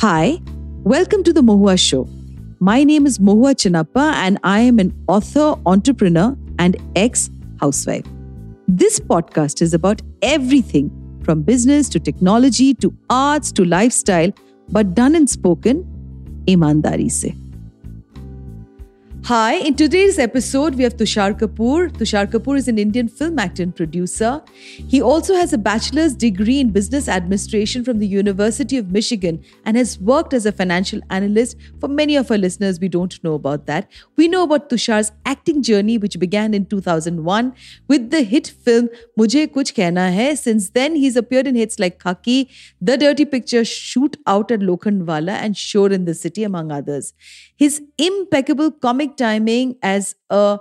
Hi, welcome to the Mohua Show. My name is Mohua Chinappa, and I am an author, entrepreneur, and ex housewife. This podcast is about everything from business to technology to arts to lifestyle, but done and spoken imandari se. Hi, in today's episode, we have Tusshar Kapoor. Tusshar Kapoor is an Indian film actor and producer. He also has a bachelor's degree in business administration from the University of Michigan and has worked as a financial analyst. For many of our listeners, we don't know about that. We know about Tusshar's acting journey, which began in 2001 with the hit film Mujhe Kuch Kehna Hai. Since then, he's appeared in hits like Khaki, The Dirty Picture, Shoot Out at Lokhandwala, and Shor in the City, among others. His impeccable comic timing as a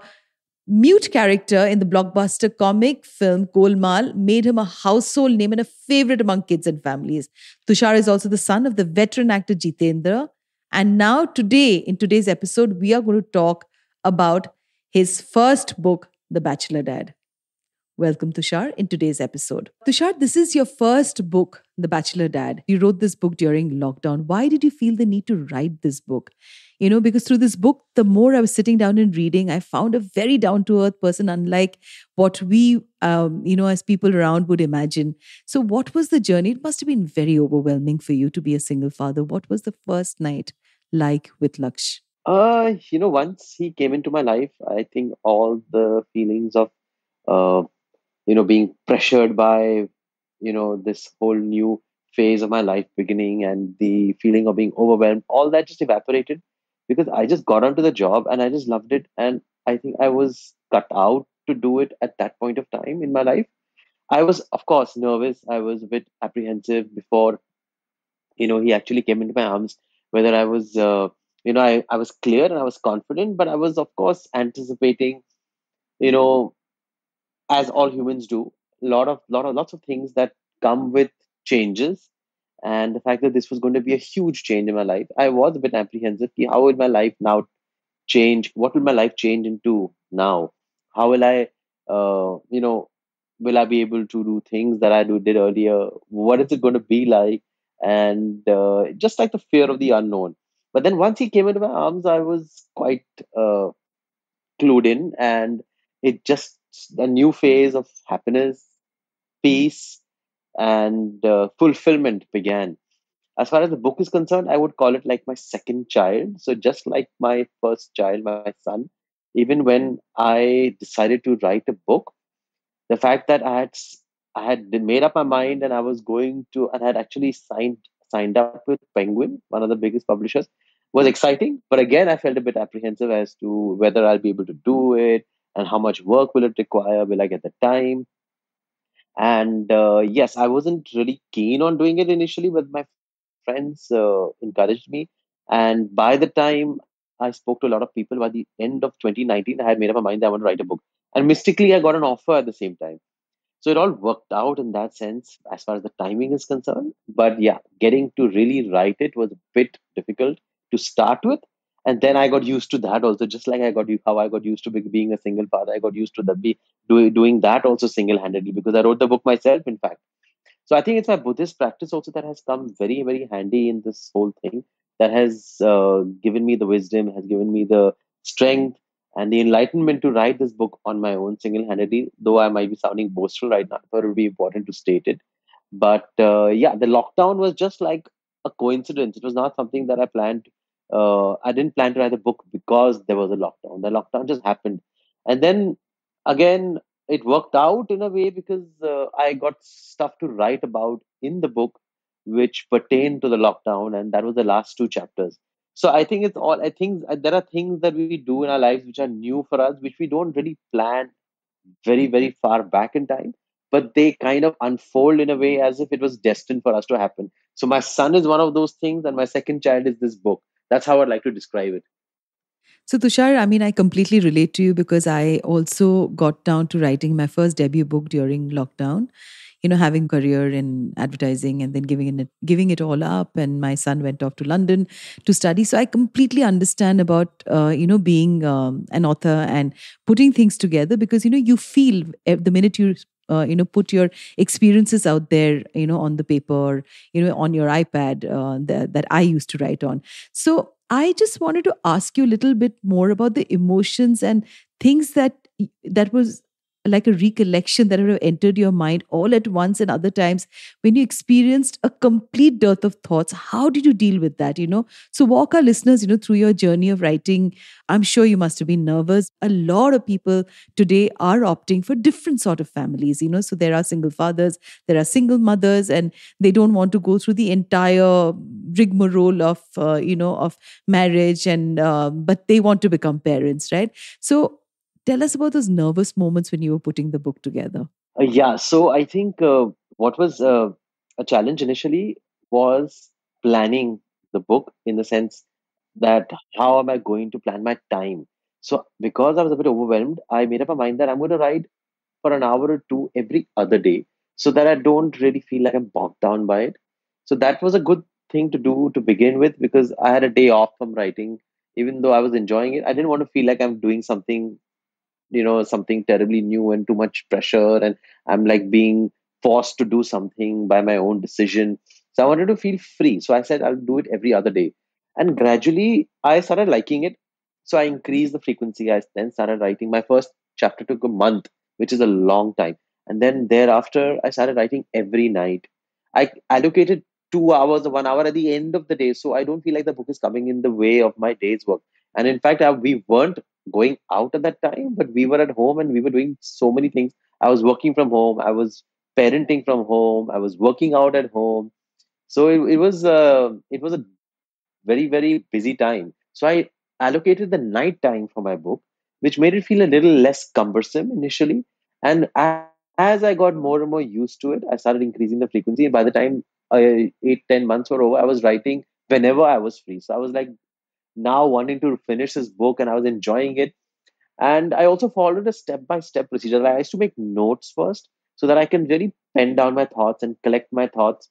mute character in the blockbuster comic film Golmaal made him a household name and a favorite among kids and families. Tusshar is also the son of the veteran actor Jeetendra. And now, today, in today's episode, we are going to talk about his first book, The Bachelor Dad. Welcome, Tusshar, in today's episode. Tusshar, this is your first book, The Bachelor Dad. You wrote this book during lockdown. Why did you feel the need to write this book? You know, because through this book, the more I was sitting down and reading, I found a very down to earth person, unlike what we, um, you know, as people around would imagine. So, what was the journey? It must have been very overwhelming for you to be a single father. What was the first night like with Laksh? Uh, you know, once he came into my life, I think all the feelings of uh, you know being pressured by you know this whole new phase of my life beginning and the feeling of being overwhelmed all that just evaporated because i just got onto the job and i just loved it. And i think i was cut out to do it at that point of time in my life. I was of course nervous. I was a bit apprehensive before you know he actually came into my arms whether i was uh, you know I, I was clear and i was confident but i was of course anticipating you know as all humans do, a lot of lot of lots of things that come with changes. And the fact that this was going to be a huge change in my life, I was a bit apprehensive. How will my life now change? What will my life change into now? How will I, uh, you know, will I be able to do things that I do, did earlier? What is it going to be like? And uh, just like the fear of the unknown. But then once he came into my arms, I was quite uh, clued in, and it just a new phase of happiness, peace, and uh, fulfillment began. As far as the book is concerned, I would call it like my second child. So, just like my first child, my son, even when I decided to write a book, the fact that I had I had made up my mind and I was going to and had actually signed signed up with Penguin, one of the biggest publishers, was exciting. But again, I felt a bit apprehensive as to whether I'll be able to do it, and how much work will it require will i get the time and uh, yes i wasn't really keen on doing it initially but my friends uh, encouraged me. And by the time i spoke to a lot of people by the end of 2019 i had made up my mind that i want to write a book. And mystically i got an offer at the same time. So it all worked out in that sense as far as the timing is concerned. But yeah getting to really write it was a bit difficult to start with and then I got used to that also. Just like I got how I got used to being a single father, I got used to that be doing doing that also single handedly because I wrote the book myself. In fact, so I think it's my Buddhist practice also that has come very very handy in this whole thing. That has uh, given me the wisdom, has given me the strength and the enlightenment to write this book on my own single handedly. Though I might be sounding boastful right now, but it would be important to state it. But uh, yeah, the lockdown was just like a coincidence. It was not something that I planned uh, I didn't plan to write the book because there was a lockdown. The lockdown just happened, and then again it worked out in a way because uh, I got stuff to write about in the book which pertain to the lockdown, and that was the last two chapters. So I think it's all. I think uh, there are things that we do in our lives which are new for us, which we don't really plan very very far back in time but they kind of unfold in a way as if it was destined for us to happen. So my son is one of those things, and my second child is this book. That's how I'd like to describe it. So, Tusshar, I mean, I completely relate to you because I also got down to writing my first debut book during lockdown. You know, having career in advertising and then giving it giving it all up, and my son went off to London to study. So I completely understand about uh, you know being um, an author and putting things together because you know you feel the minute you uh, you know put your experiences out there you know on the paper you know on your ipad uh, that, that i used to write on. So i just wanted to ask you a little bit more about the emotions and things that that was like a recollection that would have entered your mind all at once and other times when you experienced a complete dearth of thoughts. How did you deal with that you know? So walk our listeners you know through your journey of writing. I'm sure you must have been nervous. A lot of people today are opting for different sort of families you know? So there are single fathers there are single mothers and they don't want to go through the entire rigmarole of uh, you know of marriage and uh, but they want to become parents right? So Tell us about those nervous moments when you were putting the book together. Uh, yeah, so I think uh, what was uh, a challenge initially was planning the book in the sense that how am I going to plan my time? So, because I was a bit overwhelmed, I made up my mind that I'm going to write for an hour or two every other day so that I don't really feel like I'm bogged down by it. So, that was a good thing to do to begin with because I had a day off from writing. Even though I was enjoying it, I didn't want to feel like I'm doing something you know something terribly new and too much pressure and i'm like being forced to do something by my own decision. So i wanted to feel free. So i said i'll do it every other day. And gradually i started liking it. So i increased the frequency. I then started writing. My first chapter took a month which is a long time. And then thereafter i started writing every night. I allocated two hours or one hour at the end of the day. So i don't feel like the book is coming in the way of my day's work. And in fact I, we weren't going out at that time, but we were at home and we were doing so many things. I was working from home. I was parenting from home. I was working out at home. So it, it was uh, it was a very very busy time. So I allocated the night time for my book, which made it feel a little less cumbersome initially. And as I got more and more used to it, I started increasing the frequency. And by the time uh, eight ten months were over, I was writing whenever I was free. So I was like now wanting to finish this book and I was enjoying it. And I also followed a step by step procedure. I used to make notes first so that I can really pen down my thoughts and collect my thoughts.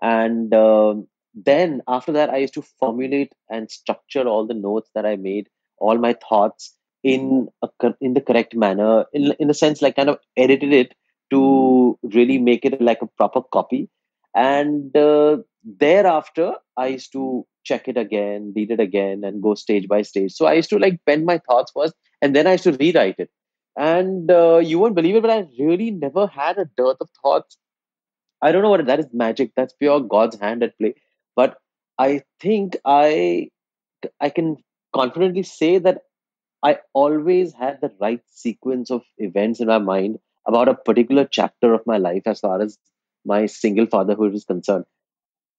And uh, then after that, I used to formulate and structure all the notes that I made, all my thoughts in a, in the correct manner, in in the sense like kind of edited it to really make it like a proper copy. And uh, thereafter, I used to check it again, read it again, and go stage by stage. So I used to like pen my thoughts first, and then I used to rewrite it. And uh, you won't believe it, but I really never had a dearth of thoughts. I don't know what that is magic. That's pure God's hand at play. But I think I I can confidently say that I always had the right sequence of events in my mind about a particular chapter of my life as far as my single fatherhood is concerned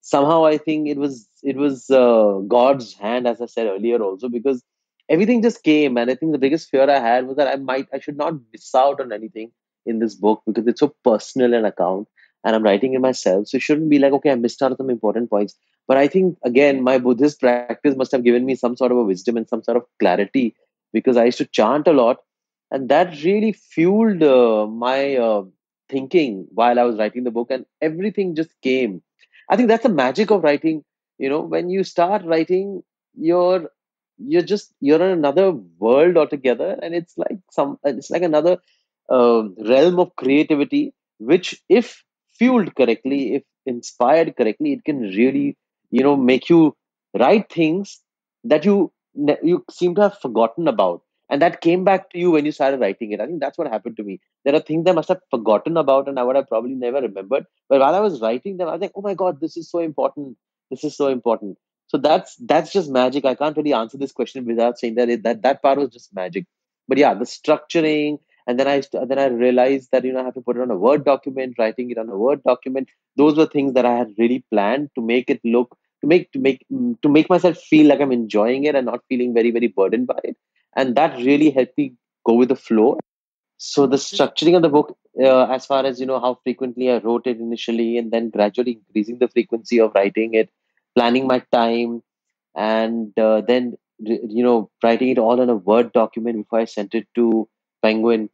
somehow I think it was it was uh, God's hand, as I said earlier, also because everything just came, and I think the biggest fear I had was that I might I should not miss out on anything in this book because it's so personal an account, and I'm writing it myself, so it shouldn't be like okay, I missed out on some important points. But I think again, my Buddhist practice must have given me some sort of a wisdom and some sort of clarity because I used to chant a lot, and that really fueled uh, my uh, thinking while I was writing the book, and everything just came I think that's the magic of writing. You know, when you start writing, you're you're just you're in another world altogether, and it's like some it's like another uh, realm of creativity, which if fueled correctly, if inspired correctly, it can really you know make you write things that you you seem to have forgotten about and that came back to you when you started writing it. I think that's what happened to me. There are things I must have forgotten about and I would have probably never remembered. But while I was writing them, I was like, oh my God, this is so important. This is so important. So that's that's just magic. I can't really answer this question without saying that it, that that part was just magic. But yeah, the structuring, and then I then I realized that you know I have to put it on a Word document, writing it on a Word document. Those were things that I had really planned to make it look to make to make to make myself feel like I'm enjoying it and not feeling very very burdened by it and that really helped me go with the flow. So the structuring of the book uh, as far as you know how frequently i wrote it initially and then gradually increasing the frequency of writing it planning my time and uh, then you know writing it all in a word document before i sent it to penguin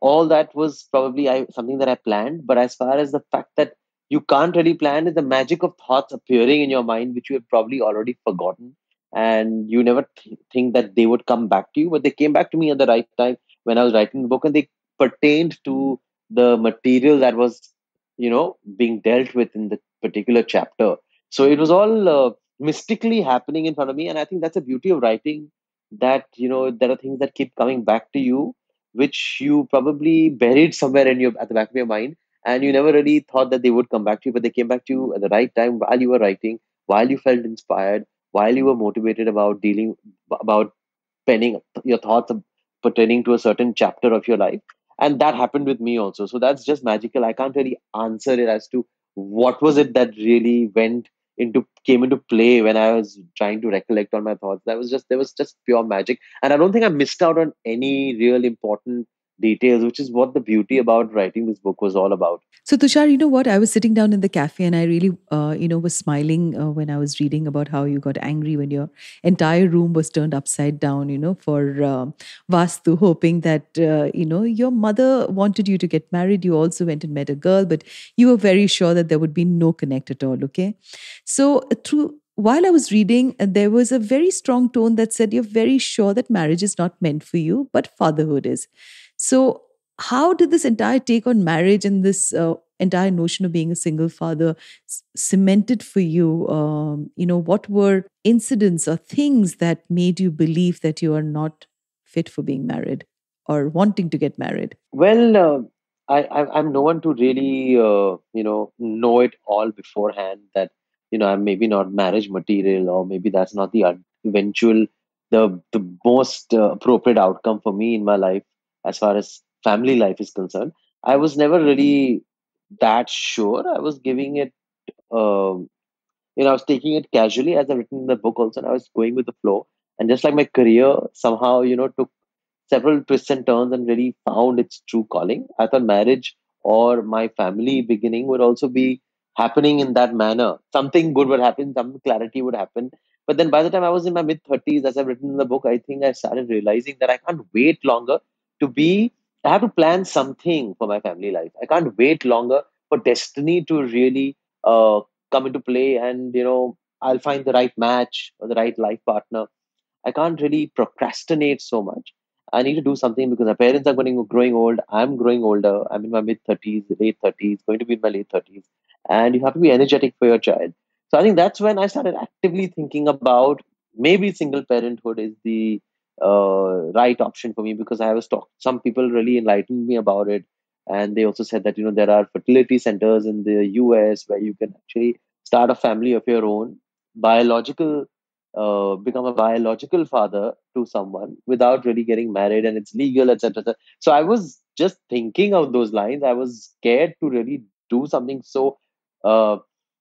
all that was probably I, something that i planned. But as far as the fact that you can't really plan is the magic of thoughts appearing in your mind which you have probably already forgotten and you never th- think that they would come back to you but they came back to me at the right time when i was writing the book and they pertained to the material that was you know being dealt with in the particular chapter. So it was all uh, mystically happening in front of me and i think that's the beauty of writing that you know there are things that keep coming back to you which you probably buried somewhere in your at the back of your mind and you never really thought that they would come back to you but they came back to you at the right time while you were writing while you felt inspired while you hmm. were motivated about dealing about penning your thoughts pertaining to a certain chapter of your life. And that happened with me also. So that's just magical. I can't really answer it as to what was it that really went into came into play when i was trying to recollect on my thoughts. That was just there was just pure magic. And i don't think i missed out on any real important details, which is what the beauty about writing this book was all about. So, Tusshar, you know what? I was sitting down in the cafe and I really, uh, you know, was smiling uh, when I was reading about how you got angry when your entire room was turned upside down, you know, for uh, Vastu, hoping that, uh, you know, your mother wanted you to get married. You also went and met a girl, but you were very sure that there would be no connect at all, okay? So, through while I was reading, uh, there was a very strong tone that said, You're very sure that marriage is not meant for you, but fatherhood is. So, how did this entire take on marriage and this uh, entire notion of being a single father c- cemented for you? Um, you know, what were incidents or things that made you believe that you are not fit for being married or wanting to get married? Well, uh, I, I'm no one to really uh, you know know it all beforehand that you know I'm maybe not marriage material or maybe that's not the eventual the the most uh, appropriate outcome for me in my life as far as family life is concerned. I was never really that sure. I was giving it, um, you know, I was taking it casually as I've written in the book also, and I was going with the flow. And just like my career somehow, you know, took several twists and turns and really found its true calling. I thought marriage or my family beginning would also be happening in that manner. Something good would happen, some clarity would happen. But then by the time I was in my mid 30s, as I've written in the book, I think I started realizing that I can't wait longer to be I have to plan something for my family life. I can't wait longer for destiny to really uh, come into play and you know I'll find the right match or the right life partner. I can't really procrastinate so much. I need to do something because my parents are going to growing old. I'm growing older. I'm in my mid thirties, late thirties, going to be in my late thirties, and you have to be energetic for your child. So I think that's when I started actively thinking about maybe single parenthood is the uh, right option for me because I was talked. Some people really enlightened me about it, and they also said that you know there are fertility centers in the U.S. where you can actually start a family of your own, biological, uh, become a biological father to someone without really getting married, and it's legal, etc. Et so I was just thinking of those lines. I was scared to really do something so, uh,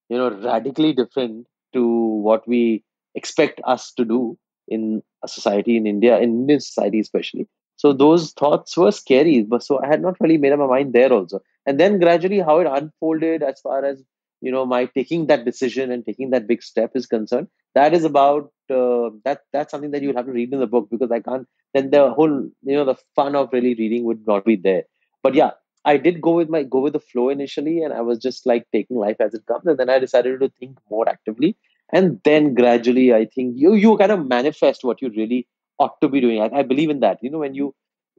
you know, radically different to what we expect us to do in a society in India, in Indian society especially. So those thoughts were scary, but so I had not really made up my mind there also. And then gradually, how it unfolded as far as you know, my taking that decision and taking that big step is concerned, that is about uh, that. That's something that you'll have to read in the book because I can't. Then the whole, you know, the fun of really reading would not be there. But yeah, I did go with my go with the flow initially, and I was just like taking life as it comes. And then I decided to think more actively and then gradually i think you you kind of manifest what you really ought to be doing. I, I, believe in that. You know when you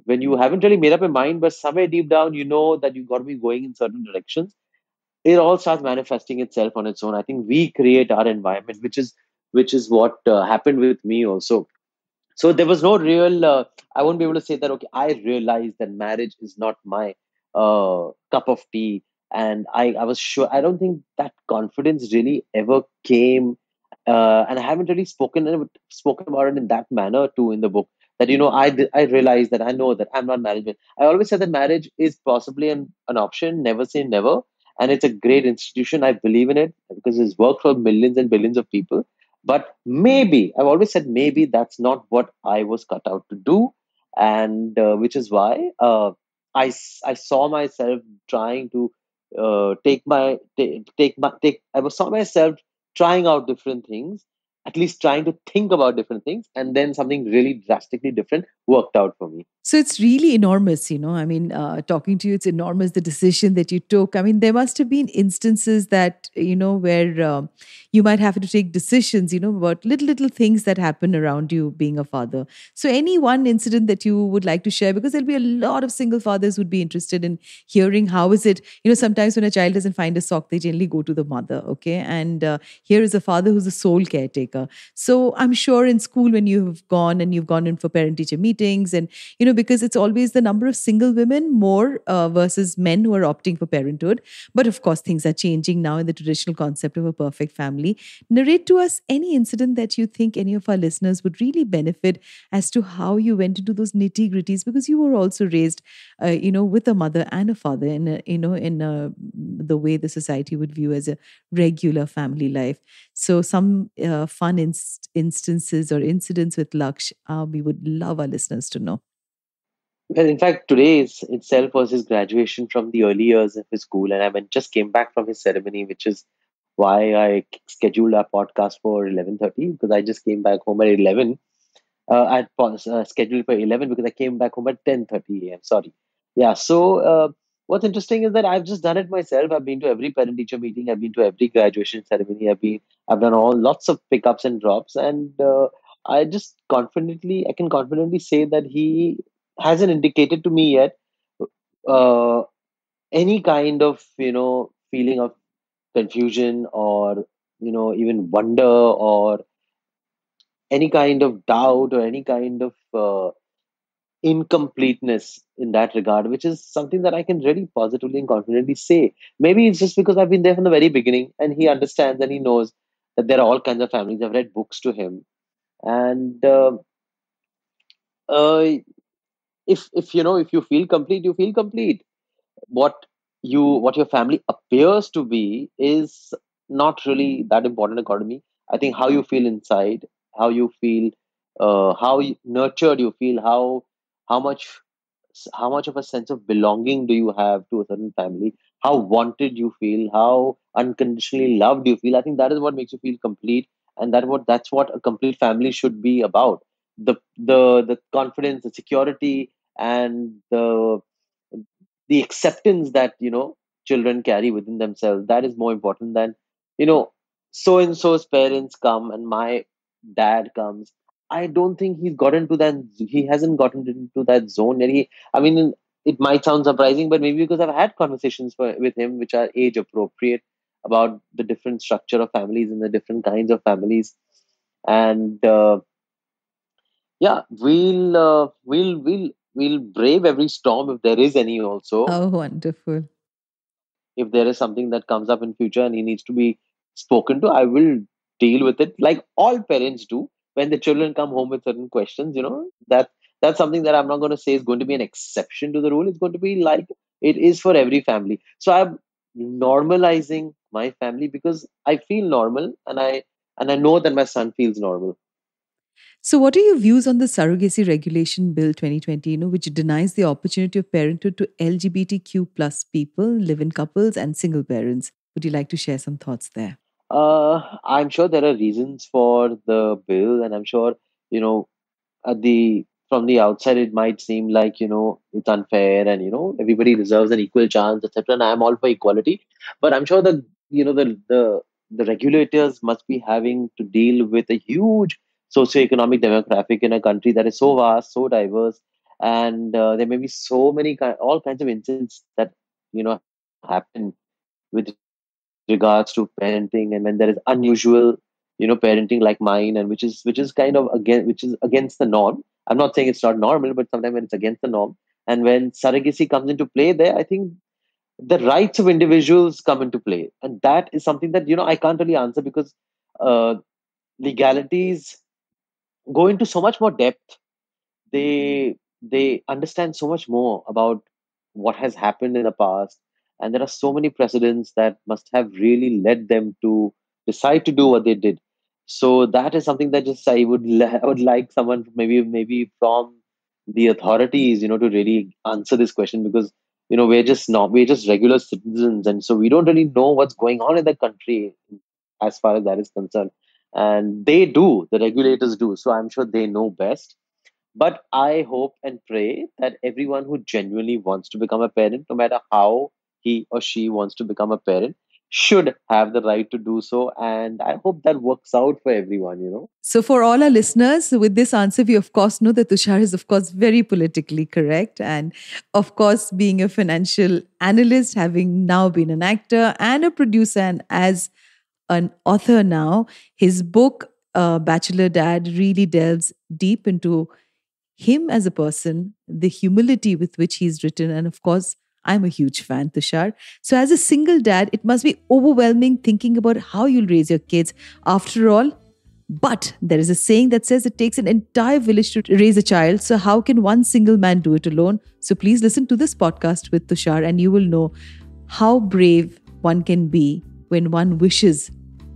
when you haven't really made up your mind but somewhere deep down you know that you've got to be going in certain directions it all starts manifesting itself on its own. I think we create our environment which is which is what uh, happened with me also. So there was no real uh, i won't be able to say that okay i realized that marriage is not my uh, cup of tea and I, I was sure i don't think that confidence really ever came uh, and i haven't really spoken spoken about it in that manner too in the book. That you know i i realize that i know that i'm not married. I always said that marriage is possibly an, an option never say never. And it's a great institution. I believe in it because it's worked for millions and billions of people. But maybe i've always said maybe that's not what i was cut out to do. And uh, which is why uh, I, I saw myself trying to uh, take my take, take my take i was saw myself trying out different things at least trying to think about different things and then something really drastically different worked out for me so it's really enormous, you know. I mean, uh, talking to you, it's enormous the decision that you took. I mean, there must have been instances that, you know, where uh, you might have to take decisions, you know, about little, little things that happen around you being a father. So, any one incident that you would like to share, because there'll be a lot of single fathers who'd be interested in hearing how is it, you know, sometimes when a child doesn't find a sock, they generally go to the mother, okay? And uh, here is a father who's a sole caretaker. So, I'm sure in school when you've gone and you've gone in for parent teacher meetings and, you know, because it's always the number of single women more uh, versus men who are opting for parenthood. But of course, things are changing now in the traditional concept of a perfect family. Narrate to us any incident that you think any of our listeners would really benefit as to how you went into those nitty gritties because you were also raised, uh, you know, with a mother and a father in, you know, in a, the way the society would view as a regular family life. So, some uh, fun inst- instances or incidents with Laksh, uh, we would love our listeners to know. Well, in fact, today itself was his graduation from the early years of his school, and I went, just came back from his ceremony, which is why I scheduled our podcast for eleven thirty because I just came back home at eleven. Uh, I uh, scheduled for eleven because I came back home at ten thirty a.m. Sorry, yeah. So uh, what's interesting is that I've just done it myself. I've been to every parent teacher meeting. I've been to every graduation ceremony. I've been I've done all lots of pickups and drops, and uh, I just confidently I can confidently say that he hasn't indicated to me yet uh, any kind of you know feeling of confusion or you know even wonder or any kind of doubt or any kind of uh, incompleteness in that regard which is something that i can really positively and confidently say. Maybe it's just because i've been there from the very beginning and he understands and he knows that there are all kinds of families. I've read books to him. And uh, uh, if if you know if you feel complete you feel complete. What you what your family appears to be is not really that important according to me i think how you feel inside how you feel uh, how nurtured you feel how how much how much of a sense of belonging do you have to a certain family? How wanted you feel? How unconditionally loved you feel? I think that is what makes you feel complete and that what that's what a complete family should be about. The the the confidence the security and the the acceptance that you know children carry within themselves that is more important than you know so and so's parents come and my dad comes i don't think he's gotten to that he hasn't gotten into that zone yet. He i mean it might sound surprising but maybe because i've had conversations for, with him which are age appropriate about the different structure of families and the different kinds of families. And uh, yeah we'll uh, we'll we'll we'll brave every storm if there is any also. Oh wonderful. If there is something that comes up in future and he needs to be spoken to i will deal with it like all parents do when the children come home with certain questions you know that that's something that i'm not going to say is going to be an exception to the rule it's going to be like it is for every family so i'm normalizing my family because i feel normal and i and i know that my son feels normal so, what are your views on the Surrogacy Regulation Bill 2020, you know, which denies the opportunity of parenthood to LGBTQ plus people, live-in couples, and single parents? Would you like to share some thoughts there? Uh, I'm sure there are reasons for the bill, and I'm sure you know, at the from the outside it might seem like you know it's unfair, and you know everybody deserves an equal chance, etc. And I'm all for equality, but I'm sure that you know the the the regulators must be having to deal with a huge socioeconomic demographic in a country that is so vast, so diverse, and uh, there may be so many all kinds of incidents that you know happen with regards to parenting, and when there is unusual, you know, parenting like mine, and which is which is kind of again which is against the norm. I'm not saying it's not normal, but sometimes when it's against the norm, and when surrogacy comes into play, there I think the rights of individuals come into play, and that is something that you know I can't really answer because uh, legalities go into so much more depth. They they understand so much more about what has happened in the past and there are so many precedents that must have really led them to decide to do what they did. So that is something that just i would I would like someone maybe maybe from the authorities you know to really answer this question because you know we're just not we're just regular citizens. And so we don't really know what's going on in the country as far as that is concerned. And they do the regulators do. So i'm sure they know best. But i hope and pray that everyone who genuinely wants to become a parent no matter how he or she wants to become a parent should have the right to do so and i hope that works out for everyone you know so for all our listeners with this answer we of course know that tusshar is of course very politically correct and of course being a financial analyst having now been an actor and a producer and as an author now. His book, uh, Bachelor Dad, really delves deep into him as a person, the humility with which he's written, and of course, I'm a huge fan, Tusshar. So, as a single dad, it must be overwhelming thinking about how you'll raise your kids. After all, but there is a saying that says it takes an entire village to raise a child. So, how can one single man do it alone? So, please listen to this podcast with Tusshar, and you will know how brave one can be when one wishes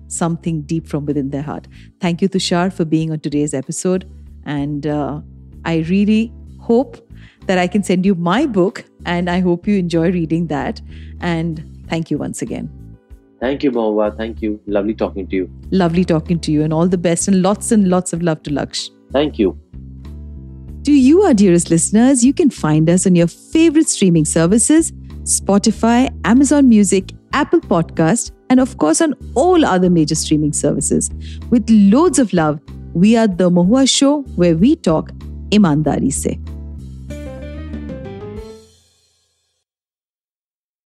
something deep from within their heart. Thank you, Tusshar, for being on today's episode. And uh, I really hope that I can send you my book, and I hope you enjoy reading that. And thank you once again. Thank you, Mohua. Thank you. Lovely talking to you. Lovely talking to you, and all the best, and lots and lots of love to Laksh. Thank you. To you, our dearest listeners, you can find us on your favorite streaming services Spotify, Amazon Music, Apple Podcast, and of course on all other major streaming services. With loads of love, we are The Mohua Show, where we talk imandari se.